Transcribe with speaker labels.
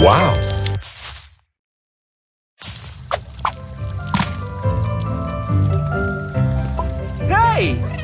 Speaker 1: Wow!
Speaker 2: Hey!